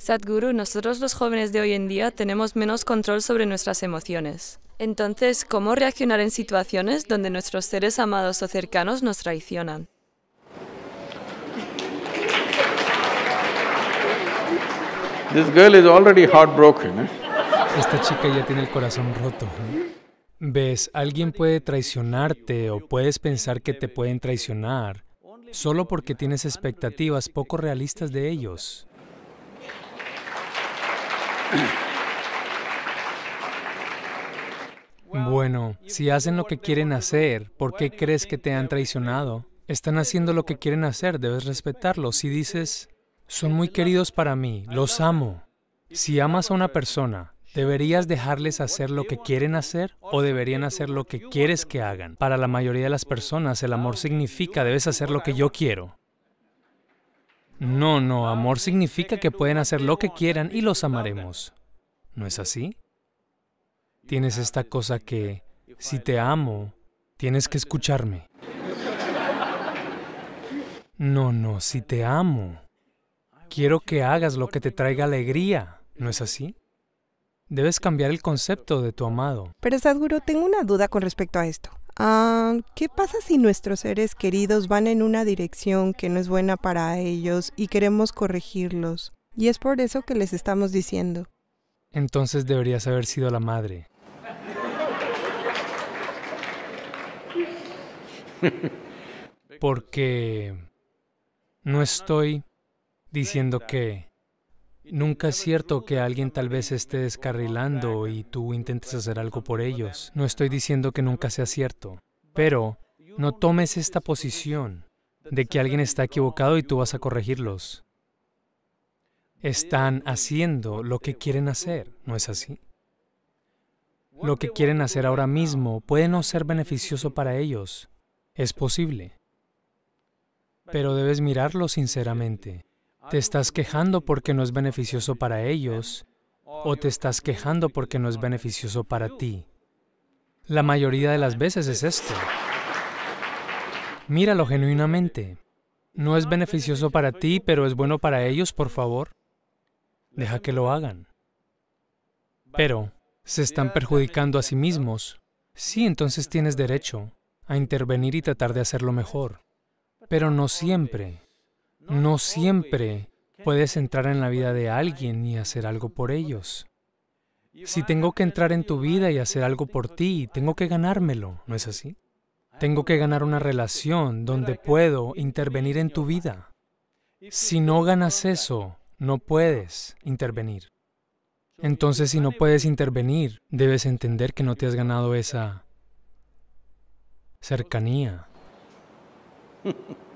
Sadhguru, nosotros los jóvenes de hoy en día tenemos menos control sobre nuestras emociones. Entonces, ¿cómo reaccionar en situaciones donde nuestros seres amados o cercanos nos traicionan? This girl is already heartbroken. eh? Esta chica ya tiene el corazón roto. Ves, alguien puede traicionarte o puedes pensar que te pueden traicionar solo porque tienes expectativas poco realistas de ellos. Bueno, si hacen lo que quieren hacer, ¿por qué crees que te han traicionado? Están haciendo lo que quieren hacer, debes respetarlos. Si dices, son muy queridos para mí, los amo. Si amas a una persona, ¿deberías dejarles hacer lo que quieren hacer o deberían hacer lo que quieres que hagan? Para la mayoría de las personas, el amor significa, debes hacer lo que yo quiero. No, no, amor significa que pueden hacer lo que quieran y los amaremos. ¿No es así? Tienes esta cosa que, si te amo, tienes que escucharme. No, no, si te amo, quiero que hagas lo que te traiga alegría. ¿No es así? Debes cambiar el concepto de tu amado. Pero Sadhguru, tengo una duda con respecto a esto. Ah, ¿Qué pasa si nuestros seres queridos van en una dirección que no es buena para ellos y queremos corregirlos? Y es por eso que les estamos diciendo. Entonces deberías haber sido la madre. Porque no estoy diciendo que nunca es cierto que alguien tal vez esté descarrilando y tú intentes hacer algo por ellos. No estoy diciendo que nunca sea cierto. Pero no tomes esta posición de que alguien está equivocado y tú vas a corregirlos. Están haciendo lo que quieren hacer, ¿no es así? Lo que quieren hacer ahora mismo puede no ser beneficioso para ellos. Es posible. Pero debes mirarlo sinceramente. ¿Te estás quejando porque no es beneficioso para ellos o te estás quejando porque no es beneficioso para ti? La mayoría de las veces es esto. Míralo genuinamente. No es beneficioso para ti, pero es bueno para ellos, por favor. Deja que lo hagan. Pero, ¿se están perjudicando a sí mismos? Sí, entonces tienes derecho a intervenir y tratar de hacerlo mejor. Pero no siempre, no siempre puedes entrar en la vida de alguien y hacer algo por ellos. Si tengo que entrar en tu vida y hacer algo por ti, tengo que ganármelo, ¿no es así? Tengo que ganar una relación donde puedo intervenir en tu vida. Si no ganas eso, no puedes intervenir. Entonces, si no puedes intervenir, debes entender que no te has ganado esa cercanía.